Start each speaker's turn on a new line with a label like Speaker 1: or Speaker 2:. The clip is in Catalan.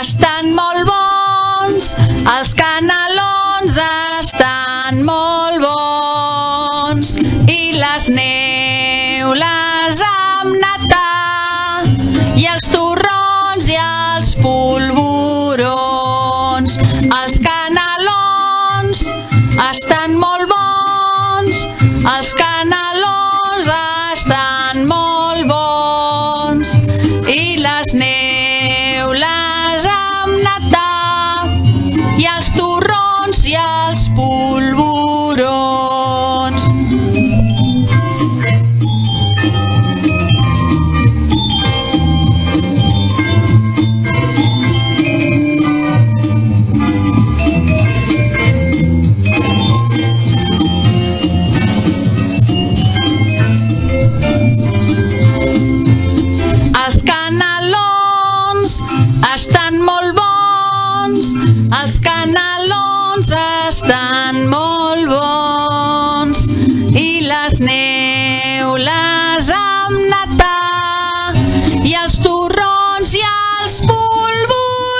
Speaker 1: estan molt bons, els canalons estan molt bons. I les neules amb nata i els torrons i els polvorons. Els canalons estan molt bons, els canalons estan molt bons. Amb nata i els torrons i els polvorons. estan molt bons, els canalons estan molt bons i les neules amb nata i els torrons i els polvorons.